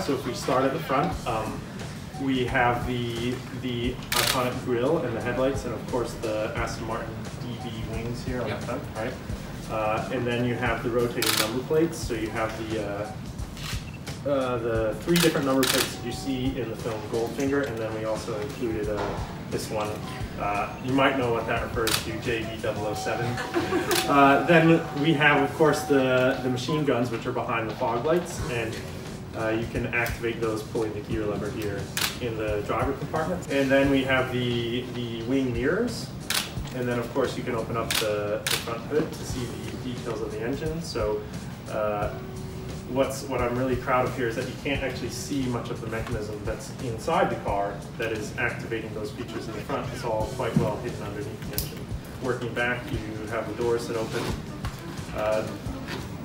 so if we start at the front, um, we have the the iconic grille and the headlights, and of course the Aston Martin DB wings here on Yep. the front, right? Uh, and then you have the rotating number plates. So you have the uh, uh, the three different number plates that you see in the film Goldfinger, and then we also included uh, this one. Uh, you might know what that refers to, JB007. Uh, then we have, of course, the, the machine guns, which are behind the fog lights, and uh, you can activate those pulling the gear lever here in the driver compartment. And then we have the, the wing mirrors, and then, of course, you can open up the, the front hood to see the details of the engine. So, uh, what's what I'm really proud of here is that you can't actually see much of the mechanism that's inside the car that is activating those features in the front. It's all quite well hidden underneath the engine. Working back, you have the doors that open. Uh,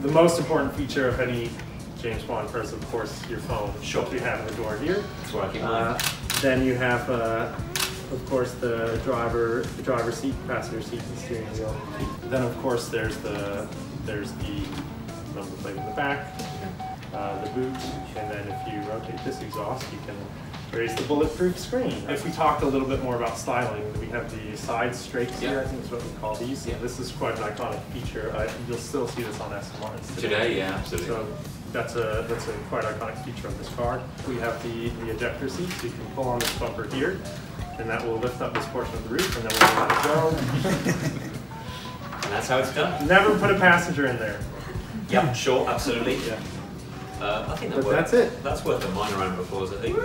the most important feature of any James Bond is, of course, your phone. Sure. Which we have in the door here. That's where I keep Uh, mine. then you have, uh, of course, the driver, the driver seat, passenger seat, and steering wheel. Then, of course, there's the there's the number plate in the back, uh, the boot, and then if you rotate this exhaust, you can raise the bulletproof screen. If we talk a little bit more about styling, we have the side strakes here. I think is what we call these. Yeah. This is quite an iconic feature. Uh, you'll still see this on Martins today. Today, yeah, absolutely. So that's a that's a quite iconic feature of this car. We have the, the ejector seat, so you can pull on this bumper here, and that will lift up this portion of the roof, and then when you let it go. and that's how it's done. never put a passenger in there. Yeah, sure, absolutely. Yeah. Uh, I think that But worked. that's it. That's worth a minor round of applause, I think.